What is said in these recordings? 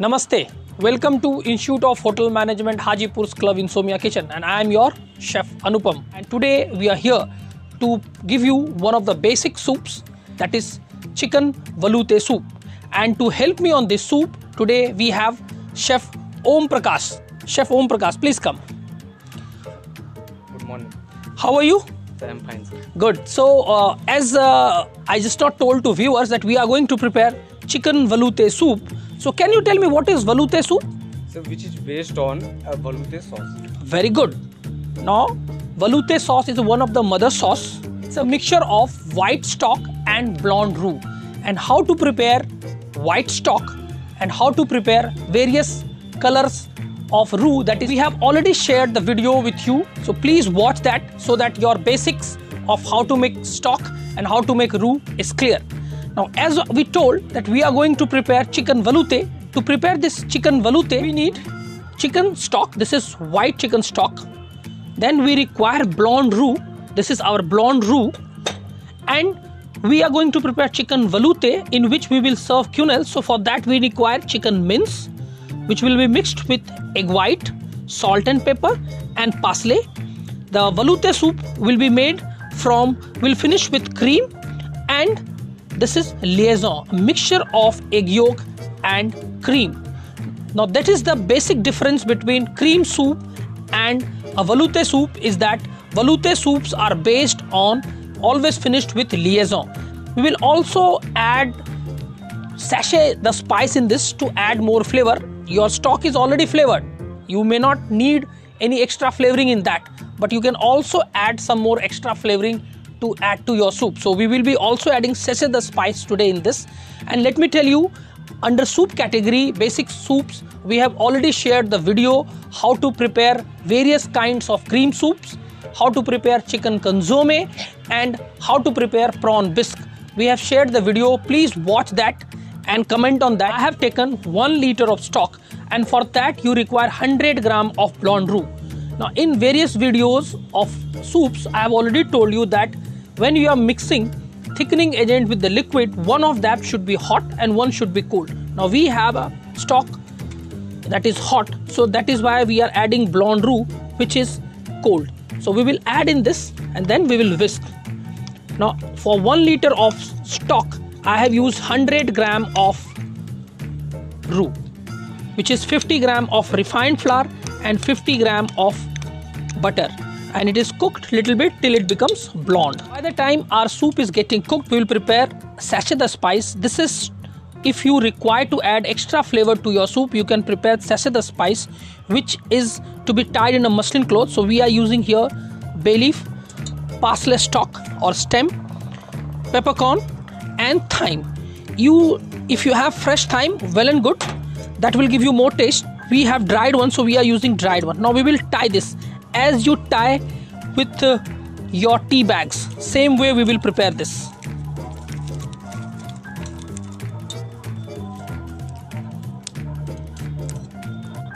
Namaste. Welcome to Institute of Hotel Management Hajipur's Club Insomnia Kitchen and I am your chef Anupam and today we are here to give you one of the basic soups that is chicken velouté soup and to help me on this soup today we have chef Om Prakash. Chef Om Prakash please come. Good morning. How are you? Sir, I'm fine, sir. Good. So, uh, as uh, I just not told to viewers that we are going to prepare chicken velouté soup. So, can you tell me what is velouté soup? So, which is based on a velouté sauce. Very good. Now, velouté sauce is one of the mother sauce. It's a mixture of white stock and blonde roux. And how to prepare white stock and how to prepare various colors of roux that is we have already shared the video with you so please watch that so that your basics of how to make stock and how to make roux is clear now as we told that we are going to prepare chicken velouté. To prepare this chicken velouté we need chicken stock. This is white chicken stock. Then we require blonde roux. This is our blonde roux. And we are going to prepare chicken velouté in which we will serve quenelle. So for that we require chicken mince which will be mixed with egg white salt and pepper and parsley. The velouté soup will be made from will finish with cream and this is liaison a mixture of egg yolk and cream. Now that is the basic difference between cream soup and a velouté soup is that velouté soups are based on always finished with liaison. We will also add sachet the spice in this to add more flavor. Your stock is already flavored. You may not need any extra flavoring in that but you can also add some more extra flavoring to add to your soup. So we will be also adding sachet the spice today in this. And let me tell you under soup category basic soups we have already shared the video how to prepare various kinds of cream soups how to prepare chicken consomme and how to prepare prawn bisque. We have shared the video. Please watch that and comment on that. I have taken 1 liter of stock and for that you require 100 gram of blonde roux. Now in various videos of soups i have already told you that when you are mixing thickening agent with the liquid one of that should be hot and one should be cold. Now we have a stock that is hot. So that is why we are adding blonde roux which is cold. So we will add in this and then we will whisk. Now for 1 liter of stock i have used 100 gram of roux which is 50 gram of refined flour and 50 gram of butter and it is cooked little bit till it becomes blonde. By the time our soup is getting cooked we will prepare sachet the spice. This is if you require to add extra flavor to your soup you can prepare sachet the spice which is to be tied in a muslin cloth. So we are using here bay leaf parsley stalk or stem peppercorn and thyme. You if you have fresh thyme well and good that will give you more taste. We have dried one so we are using dried one. Now we will tie this as you tie with uh, your tea bags. Same way we will prepare this.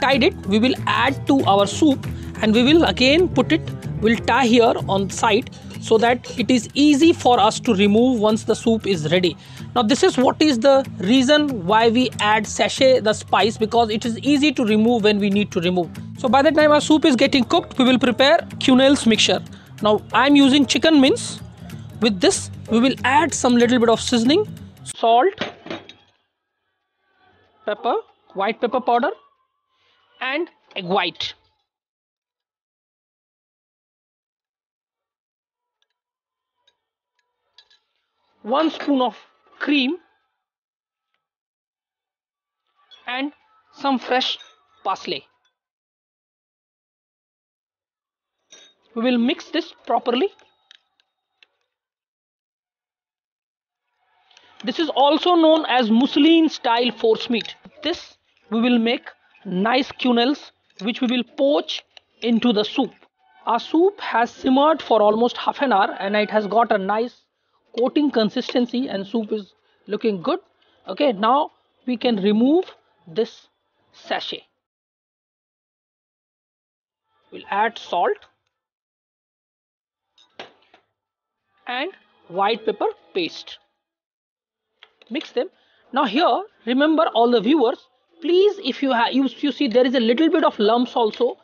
Tied it. We will add to our soup and we will again put it we'll tie here on side so that it is easy for us to remove once the soup is ready. Now this is what is the reason why we add sachet the spice because it is easy to remove when we need to remove so by the time our soup is getting cooked we will prepare quenelles mixture. Now i'm using chicken mince. With this we will add some little bit of seasoning salt pepper white pepper powder and egg white. One spoon of cream and some fresh parsley. We will mix this properly. This is also known as mousseline style force meat. This we will make nice quenelles which we will poach into the soup. Our soup has simmered for almost half an hour and it has got a nice coating consistency and soup is looking good okay now we can remove this sachet we'll add salt and white pepper paste. Mix them. Now here remember all the viewers please if you have you, you see there is a little bit of lumps also.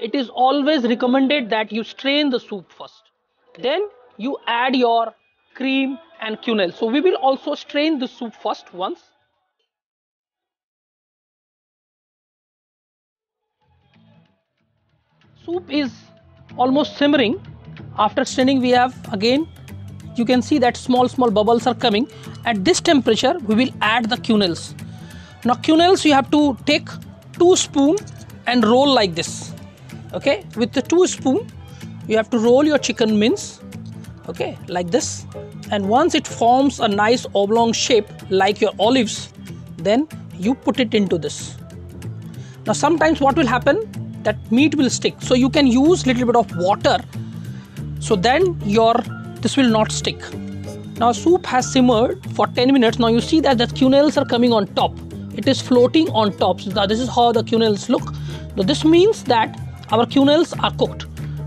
It is always recommended that you strain the soup first. Then you add your cream and quenelle so we will also strain the soup first once. Soup is almost simmering after straining we have again you can see that small small bubbles are coming. At this temperature we will add the quenelles now quenelles you have to take two spoon and roll like this okay? With the two spoon you have to roll your chicken mince okay like this. And once it forms a nice oblong shape like your olives then you put it into this. Now sometimes what will happen? That meat will stick. So you can use little bit of water so then your this will not stick. Now soup has simmered for 10 minutes. Now you see that the quenelles are coming on top. It is floating on top. So this is how the quenelles look. Now this means that our quenelles are cooked.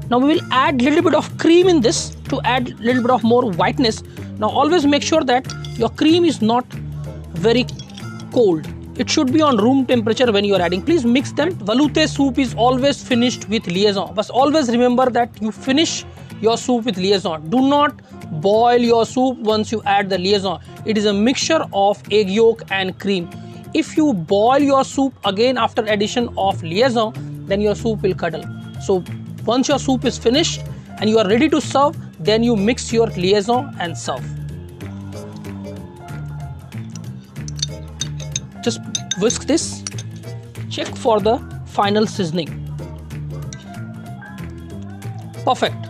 Now we will add little bit of cream in this to add little bit of more whiteness. Now always make sure that your cream is not very cold. It should be on room temperature when you are adding. Please mix them. Velouté soup is always finished with liaison. But always remember that you finish your soup with liaison. Do not boil your soup once you add the liaison. It is a mixture of egg yolk and cream. If you boil your soup again after addition of liaison then your soup will curdle. So once your soup is finished and you are ready to serve then you mix your liaison and serve. Just whisk this. Check for the final seasoning. Perfect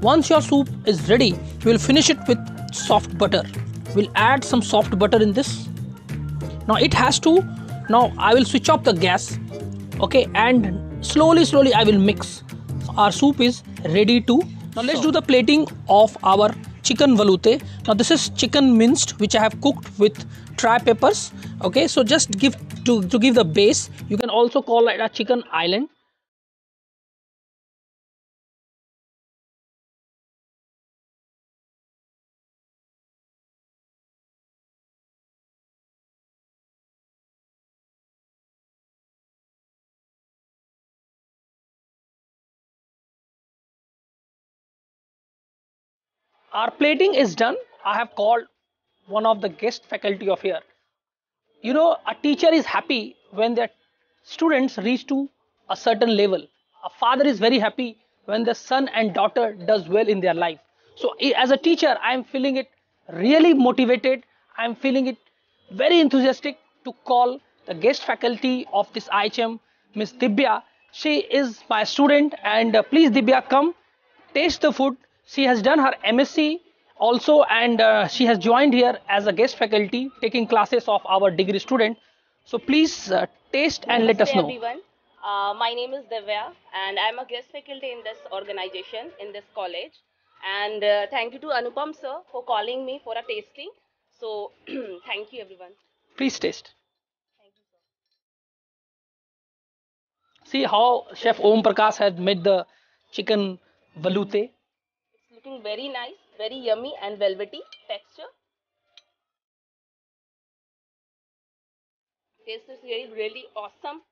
once your soup is ready, we will finish it with soft butter. We'll add some soft butter in this. Now it has to, now I will switch off the gas. Okay, and slowly, slowly I will mix. Our soup is ready to. Now let's do the plating of our chicken velouté. Now this is chicken minced which I have cooked with tri peppers. Okay, so just give to, to give the base. You can also call it a chicken island our plating is done. I have called one of the guest faculty of here. You know a teacher is happy when their students reach to a certain level. A father is very happy when the son and daughter does well in their life. So as a teacher i am feeling it really motivated. I am feeling it very enthusiastic to call the guest faculty of this IHM miss dibya she is my student and uh, please dibya come taste the food she has done her MSc also and uh, she has joined here as a guest faculty taking classes of our degree student. So please uh, taste and let us know. everyone. Uh, my name is Divya and I'm a guest faculty in this organization in this college. And uh, thank you to Anupam sir for calling me for a tasting. So thank you everyone. Please taste. Thank you sir. See how Chef Om Prakash has made the chicken velouté. Looking very nice, very yummy and velvety texture. Taste is really, really awesome.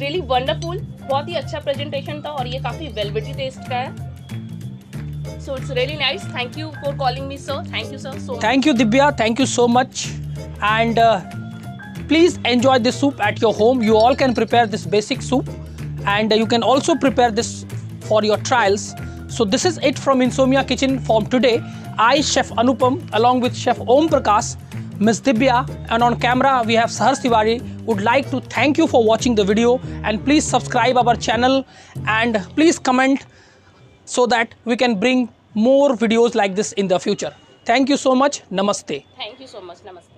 Really wonderful. बहुत ही अच्छा presentation था और ये काफ़ी velvety test का है so it's really nice thank you for calling me sir thank you sir so much. Thank you Dibya. Thank you so much. And uh, please enjoy this soup at your home. You all can prepare this basic soup and uh, you can also prepare this for your trials. So this is it from Insomnia Kitchen from today. I, Chef Anupam, along with Chef Om Prakash, Miss Dibya, and on camera we have Saharsh Tiwari, would like to thank you for watching the video and please subscribe our channel and please comment so that we can bring more videos like this in the future. Thank you so much. Namaste. thank you so much namaste